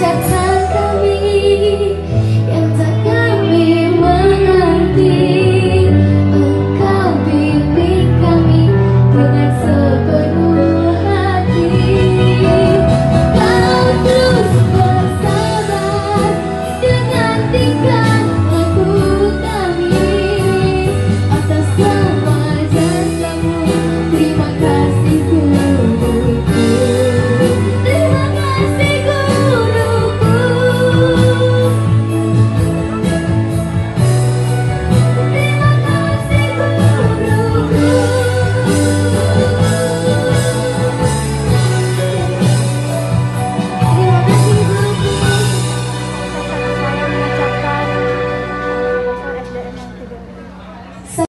자